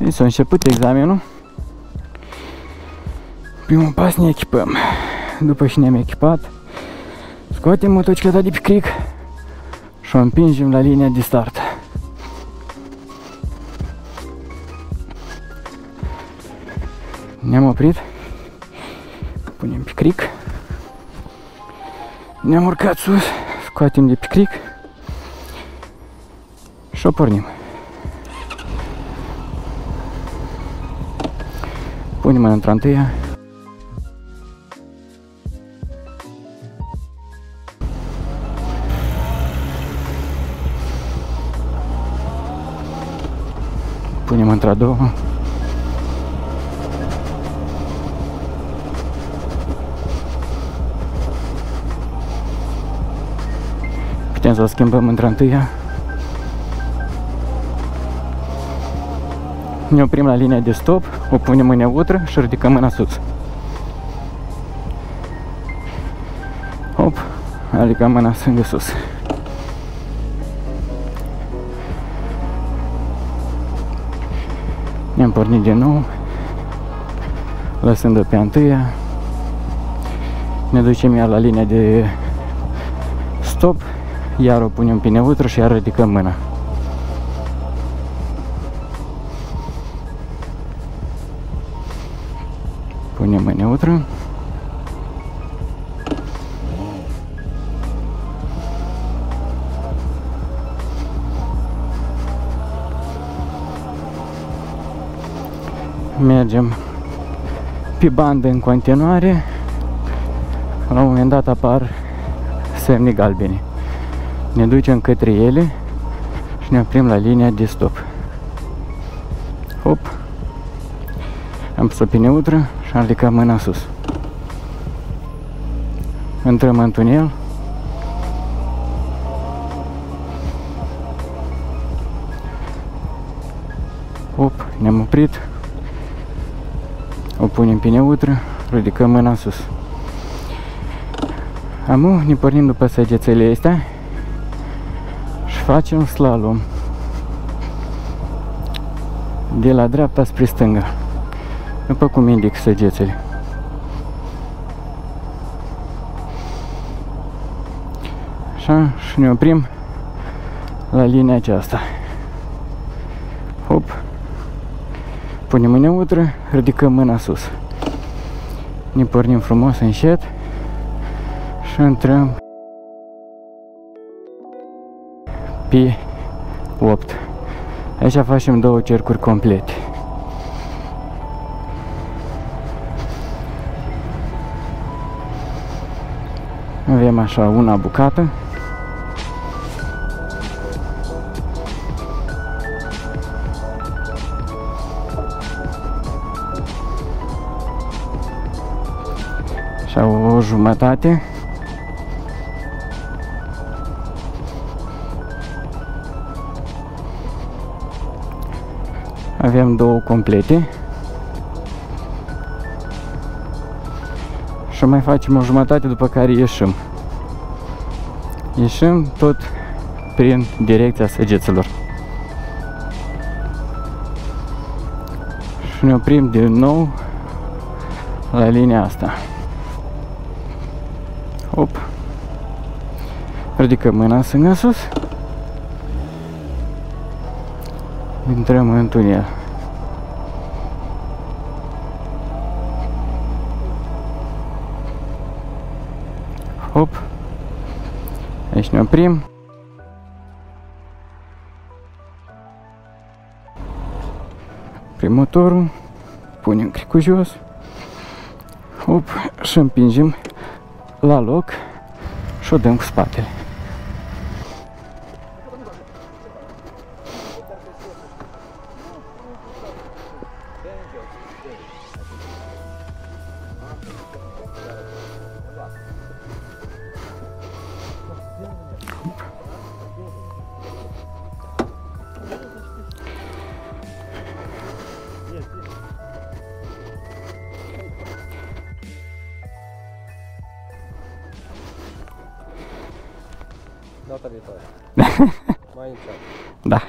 Deci s-a început examenul. Primul pas ne echipăm. După ce ne-am echipat, scoatem motocicleta de pe cric și o împingem la linia de start. Ne-am oprit, punem pe cric, ne-am urcat sus, scoatem de pe cric și o pornim. Punem în într-a întâia. Punem într-a doua. Putem să o schimbăm într-a Ne oprim la linia de stop, o punem în neutră și ridicăm mâna sus. Hop, adică mâna stângă sus. Ne-am pornit din nou, lăsând-o pe întâia. Ne ducem iar la linia de stop, iar o punem pe neutră și iar ridicăm mâna. Punem în neutră. Mergem pe bandă în continuare. La un moment dat apar semne galbene. Ne ducem către ele și ne oprim la linia de stop. Hop. Am pus-o pe neutră și am ridicat mâna sus. Intrăm în tunel. Hop, ne-am oprit. O punem pe neutră, ridicăm mâna sus. Amu, ne pornim după săgețele astea și facem slalom de la dreapta spre stânga după cum indic săgețele. Așa, și ne oprim la linia aceasta. Hop. Punem în neutră, ridicăm mâna sus. Ne pornim frumos, încet și intrăm pe 8. Aici facem două cercuri complete. Avem așa una bucată. Așa o jumătate. Avem două complete. Și mai facem o jumătate după care ieșim. Ieșim tot prin direcția săgeților. Și ne oprim din nou la linia asta. Hop. Ridicăm mâna stângă sus. Intrăm în tunel. Hop. Aici ne oprim. Prin motorul. Punem cricul jos. Hop. Și împingem la loc și o dăm cu spatele. Дата Да.